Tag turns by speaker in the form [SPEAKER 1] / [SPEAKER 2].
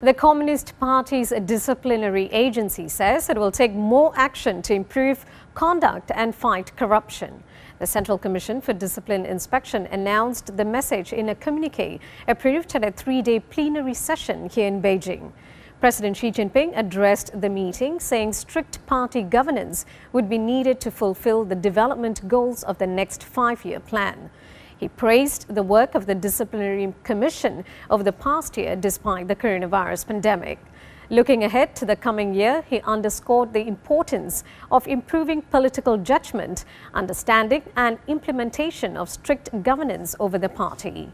[SPEAKER 1] The Communist Party's disciplinary agency says it will take more action to improve conduct and fight corruption. The Central Commission for Discipline Inspection announced the message in a communique approved at a three-day plenary session here in Beijing. President Xi Jinping addressed the meeting saying strict party governance would be needed to fulfill the development goals of the next five-year plan. He praised the work of the Disciplinary Commission over the past year despite the coronavirus pandemic. Looking ahead to the coming year, he underscored the importance of improving political judgment, understanding and implementation of strict governance over the party.